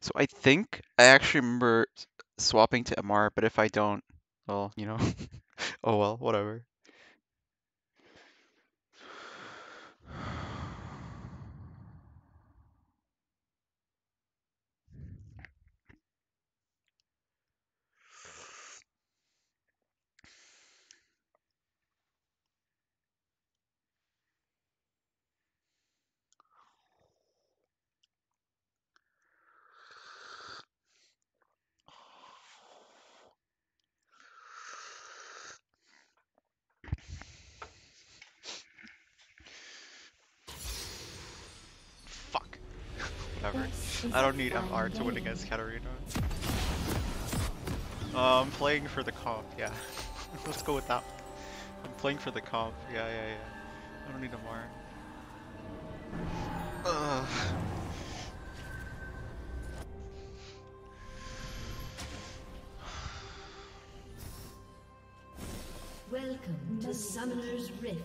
So I think I actually remember swapping to MR, but if I don't, well, you know, oh well, whatever. Fuck. Whatever. I don't need MR to win against Katarina. Uh, I'm playing for the comp, yeah. Let's go with that. I'm playing for the comp, yeah, yeah, yeah. I don't need MR. Welcome to Summoner's Rift.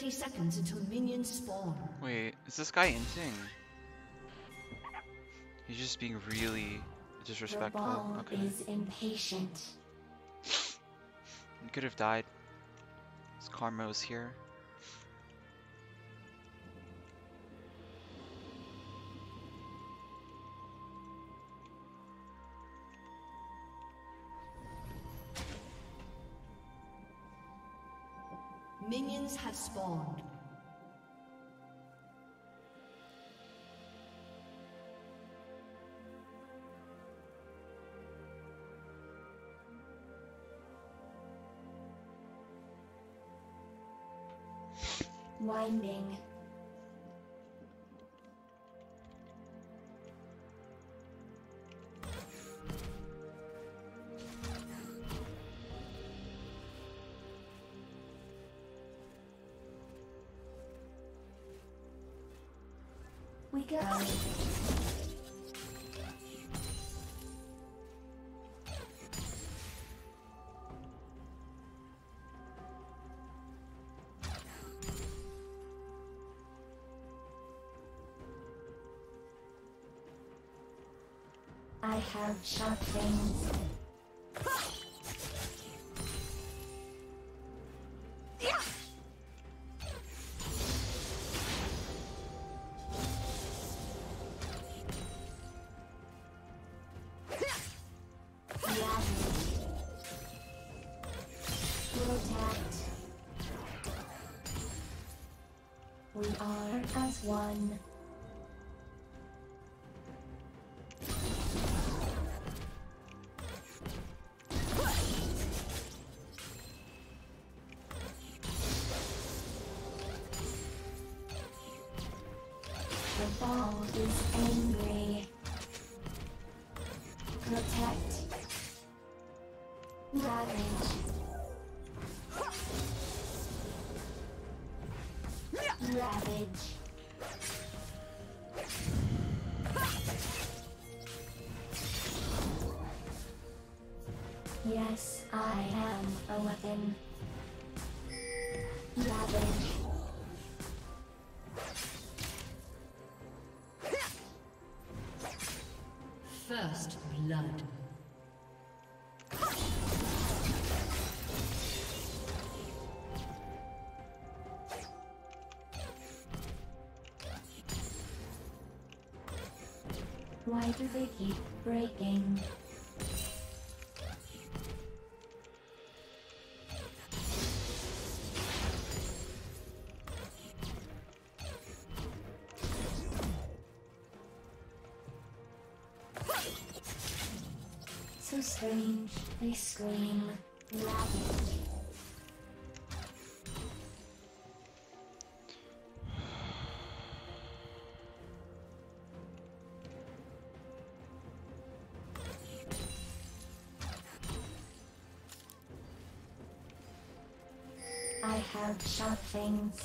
Thirty seconds until minions spawn. Wait, is this guy inting? He's just being really The disrespectful. ball Okay. is impatient. He could have died. His karma was here. Minions have spawned. Winding. I have sharp things. We are as one. Protect. Ravage. Ravage. Why do they keep breaking? So strange, they scream. Ravage. We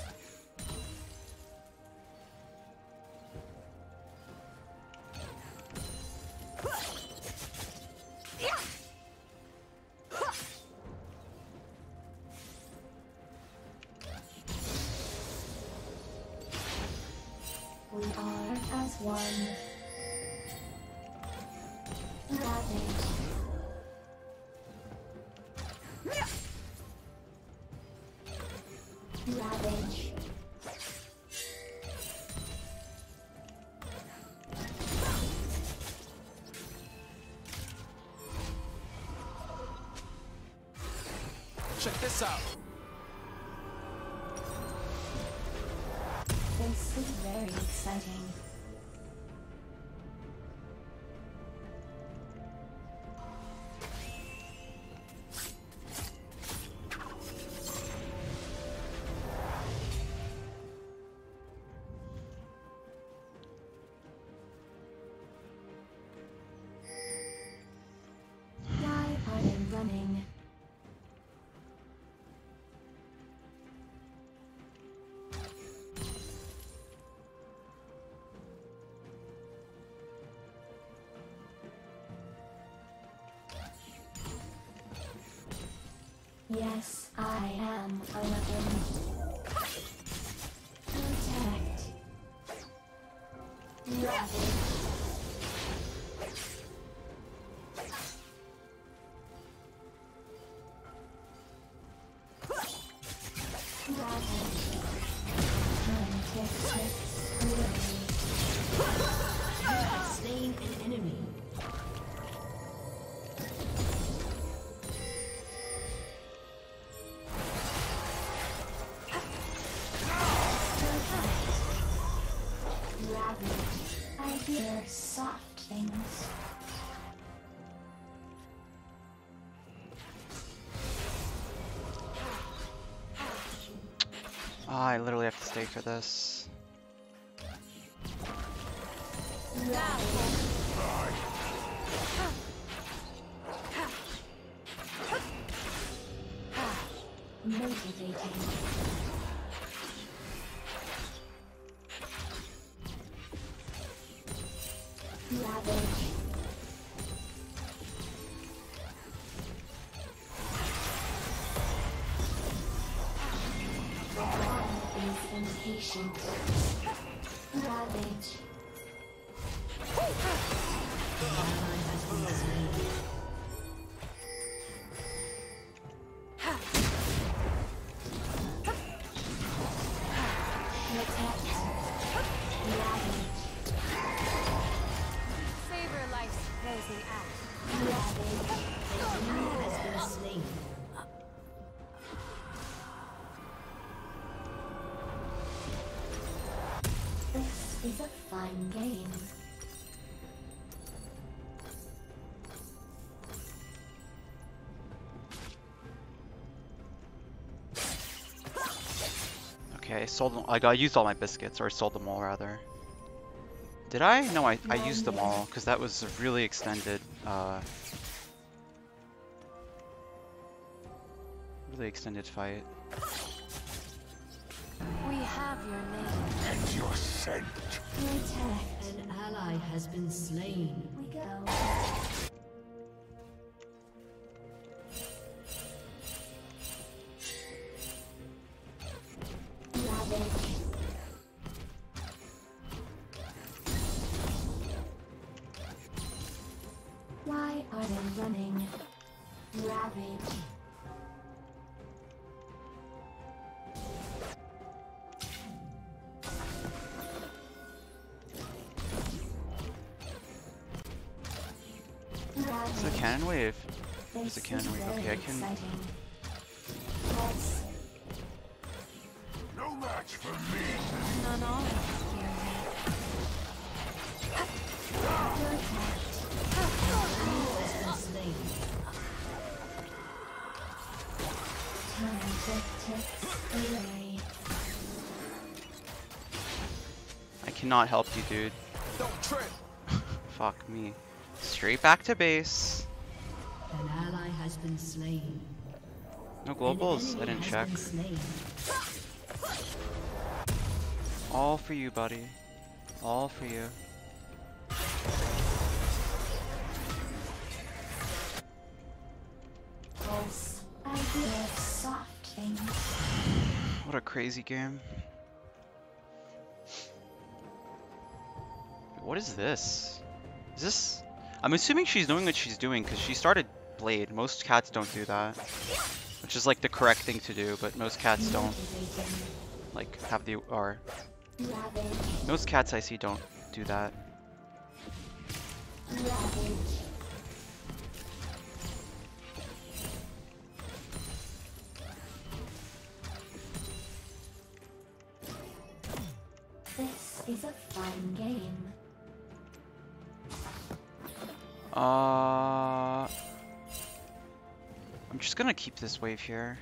are as one. Ravage. This. This is very exciting. Yes, I am a weapon. I soft things. Ah, I literally have to stay for this. Motivating. Impatient. Ravage. I sold them. I I used all my biscuits, or I sold them all rather. Did I? No, I, I used them all because that was a really extended, uh, really extended fight. We have your name. And your scent. Protect. An ally has been slain. We go. This a cannon is Okay, I can- No match for me. None always fear me. protect. Has been slain. Time to ticks away. I cannot help you, dude. Don't trip. Fuck me. Straight back to base. Has been slain. No globals. I didn't check. All for you, buddy. All for you. Pulse. I hear soft things. What a crazy game. What is this? Is this... I'm assuming she's knowing what she's doing because she started Blade. Most Kats don't do that. Which is like the correct thing to do, but most Kats don't like have the... or... Most Kats I see don't do that. This is a fun game. Uh... I'm just gonna keep this wave here.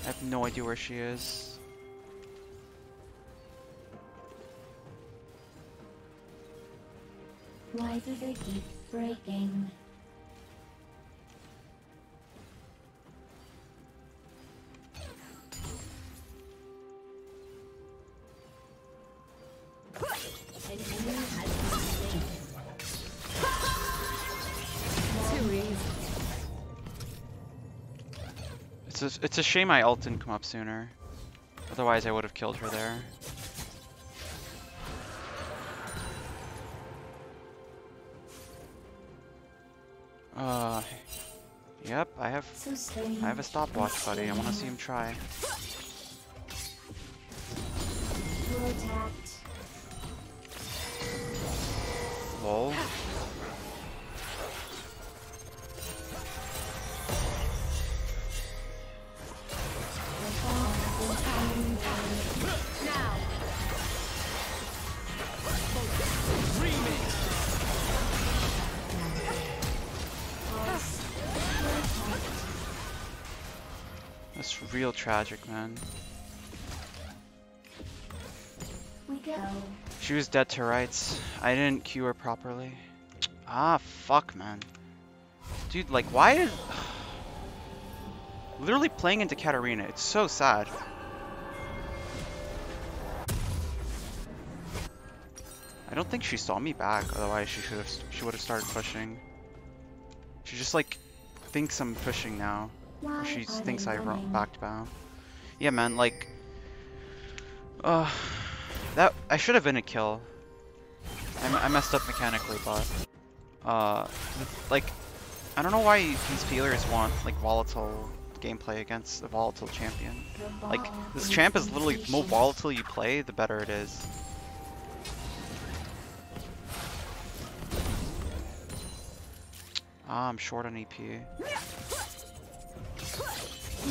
I have no idea where she is. Why do they keep breaking? It's a, it's a shame my ult didn't come up sooner. Otherwise I would have killed her there. Uh, yep, I have So. I have a stopwatch, buddy. I want to see him try. Real tragic, man. We go. She was dead to rights. I didn't cue her properly. Ah, fuck, man. Dude, like, why did... Literally playing into Katarina. It's so sad. I don't think she saw me back. Otherwise, she should have. She would have started pushing. She just like thinks I'm pushing now. Why she thinks I running? backed bow. Yeah, man. Like, uh, that I should have been a kill. I messed up mechanically, but uh, like, I don't know why these peelers want like volatile gameplay against a volatile champion. Like, this champ is literally the more volatile you play, the better it is. Ah, I'm short on EP. I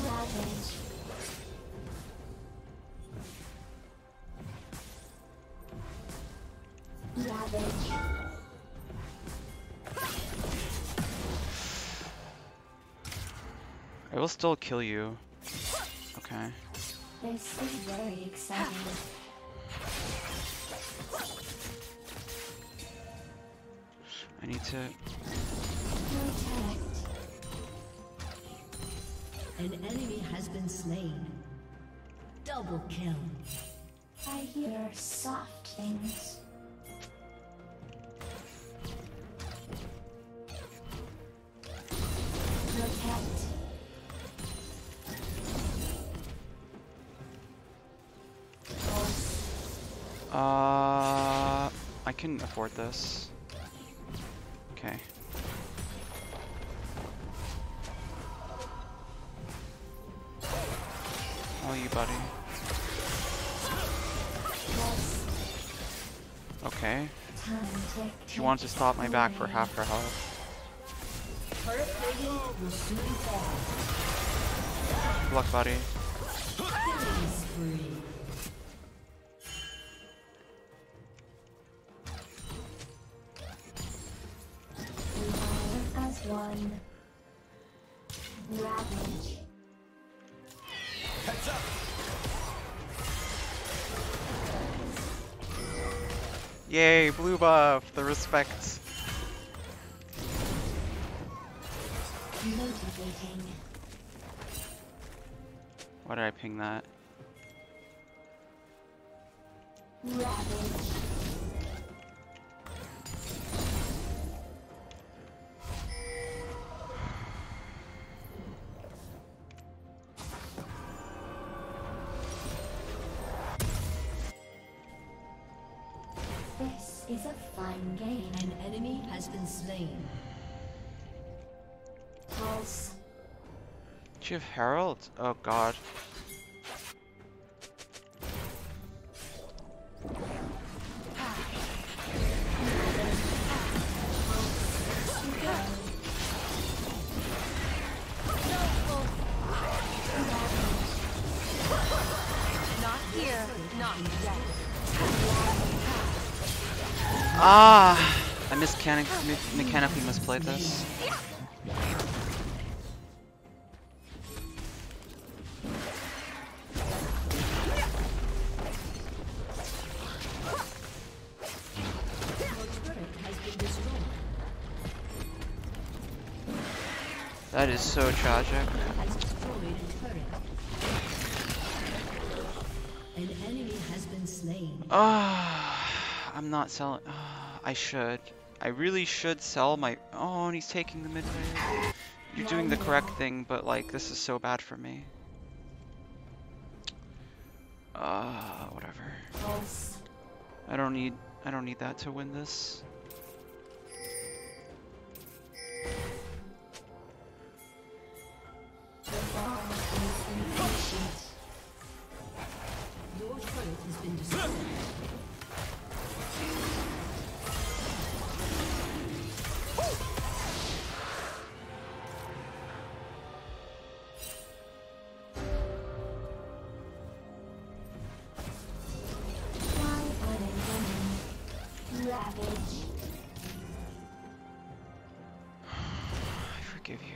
will still kill you. Okay. This is very exciting. I need to. An enemy has been slain. Double kill. I hear soft things. Protect. Uh, I can afford this. Okay. Buddy. Okay. She wants to stop my back for half her health. Good luck, buddy. One. Ravage. Yay, blue buff, the respect. Why did I ping that? Ravage. Slain. Pulse. Do you have Herald? Oh god. Not here. Not yet. Ah! I mechanic me mechanically misplayed this. Your turret has been destroyed. That is so tragic. Has destroyed. An enemy has been slain. Ah, I'm not selling. ah, I should. I really should sell my. Oh, and he's taking the mid wave. You're doing the correct thing, but like this is so bad for me. Ah, whatever. I don't need. I don't need that to win this. Forgive you.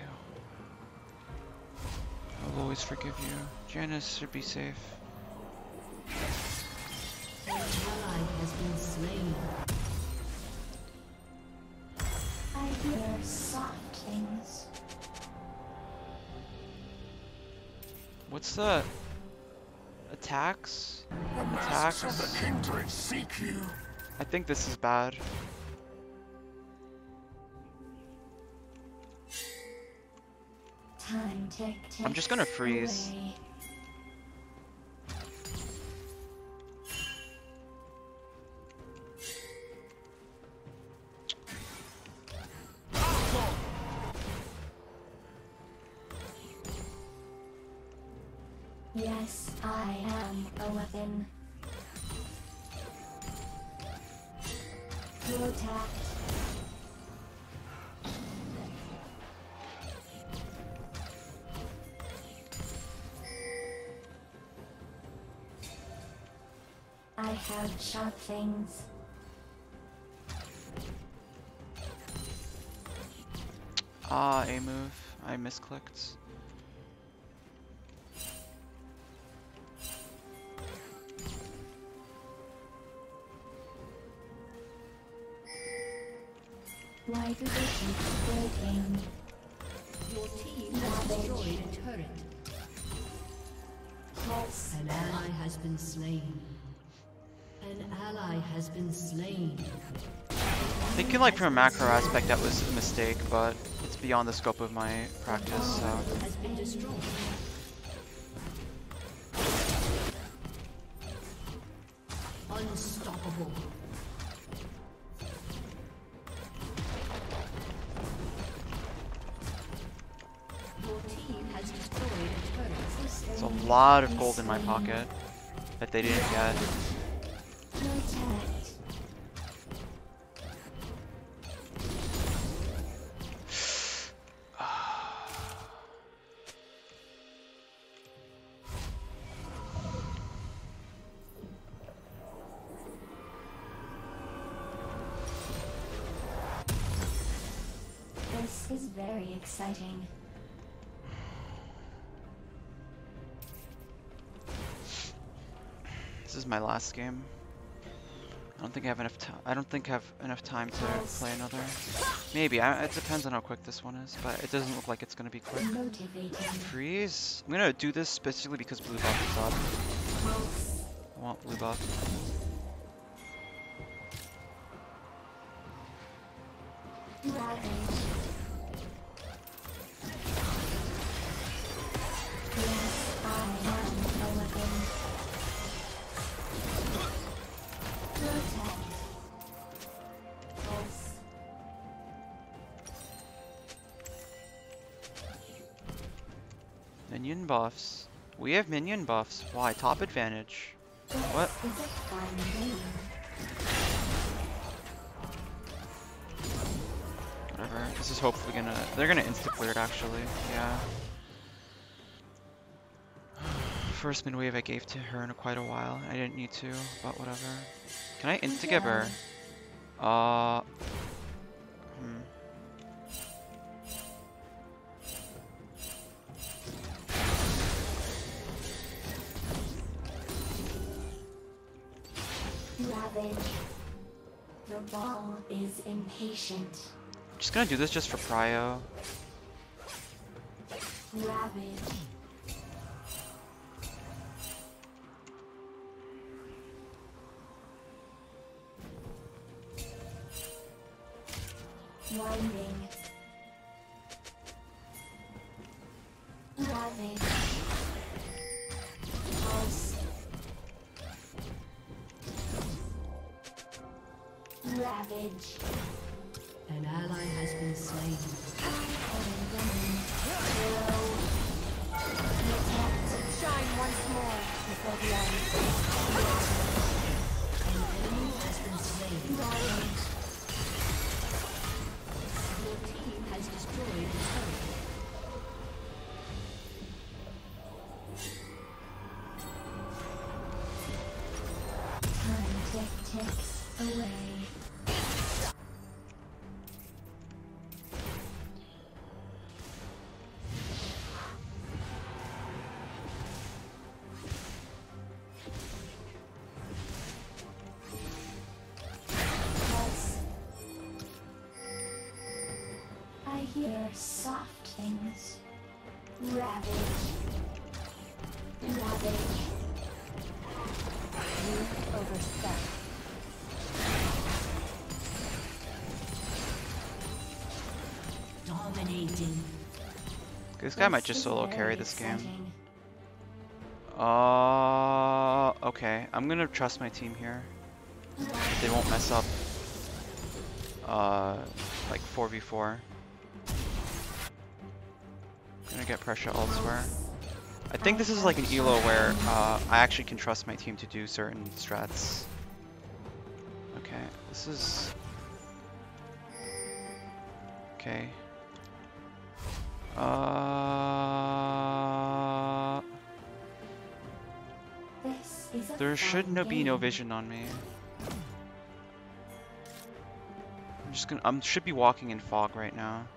I'll always forgive you. Janice should be safe. An ally has been slain. I hear soft things. What's the attacks? Of Attacks. the seek you. I think this is bad. Time tick. I'm just gonna freeze. away. Yes, I am a weapon. Protect. I have sharp things. Ah, A move. I misclicked. Why do they keep breaking? Your team has destroyed a turret. Pulse. An ally has been slain. Ally has been slain. Thinking like from a macro aspect that was a mistake, but it's beyond the scope of my practice, so. Has been destroyed. Unstoppable. Your team has destroyed a turret. It's a lot of gold in my pocket that they didn't get. This is very exciting. This is my last game. I don't think I have enough time. I don't think I have enough time to play another. Maybe. I, it depends on how quick this one is, but it doesn't look like it's gonna be quick. Freeze. I'm gonna do this specifically because blue buff is up. I want blue buff. Ravage. Buffs. We have minion buffs. Why? Top advantage. What? Is a fine game. Whatever. This is hopefully gonna. They're gonna insta clear it actually. Yeah. First mid wave I gave to her in quite a while. I didn't need to, but whatever. Can I insta give her? Uh. Ravage. The ball is impatient. I'm Just gonna do this just for prio. Ravage. Winding. Ravage. An ally has been slain. Shine once more before the end. An enemy has been slain. I hear soft things. Ravage. Ravage. Youth over self. Dominating. This guy might just solo carry this game. exciting. Uh, okay. I'm gonna trust my team here. They won't mess up. Uh, like 4v4. Get pressure elsewhere. I think this is like an elo where uh, I actually can trust my team to do certain strats. Okay, this is... Okay. Uh, there should no be no vision on me. I'm just gonna. I'm should be walking in fog right now.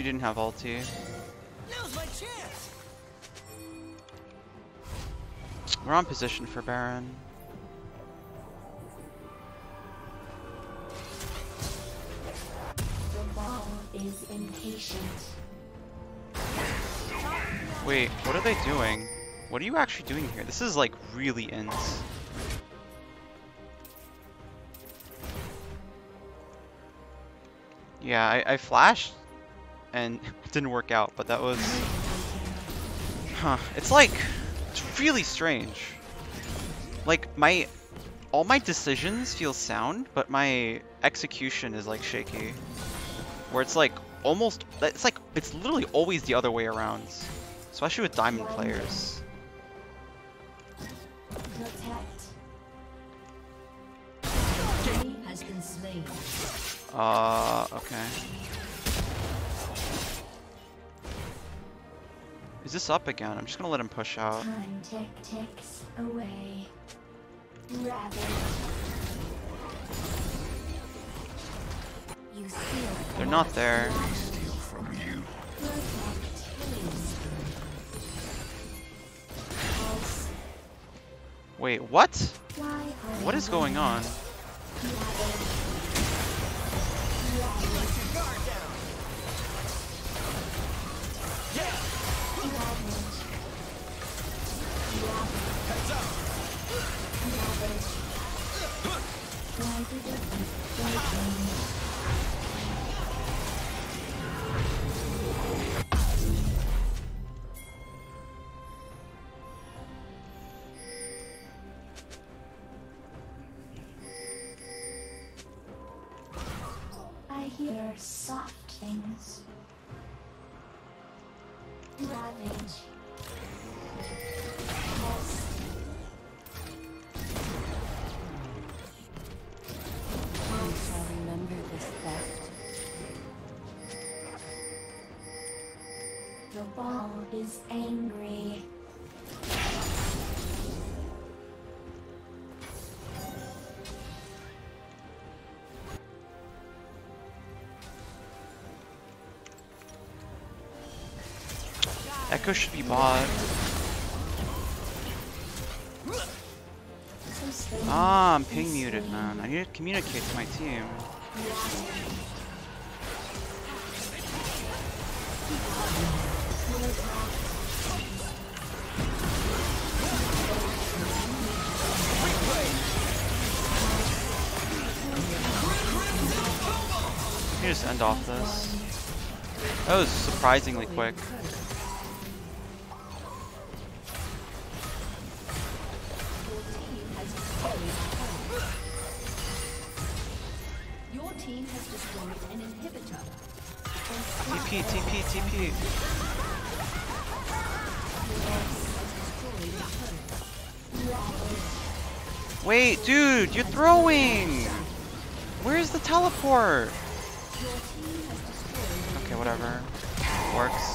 She didn't have ulti. Now's my chance. We're on position for Baron. The ball is impatient. Wait, what are they doing? What are you actually doing here? This is like really ins. Yeah, I, I flashed and it didn't work out, but that was... Huh. It's like, it's really strange. Like, my, all my decisions feel sound, but my execution is like shaky. Where it's like, almost, it's like, it's literally always the other way around. Especially with diamond players. Protect. Enemy has been slain. Uh, okay. Is this up again? I'm just gonna let him push out. Time tick ticks away. Ravage. You They're not there. Steal from you. Wait, what? Why are What you is going on? I hear soft things. Ravage. Is angry. Echo should be bought. Ah, I'm ping muted, man. I need to communicate to my team. Just end off this? That was surprisingly quick. Your team has destroyed an inhibitor. TP, TP, TP. Wait, dude, you're throwing! Where's the teleport? Whatever. Works.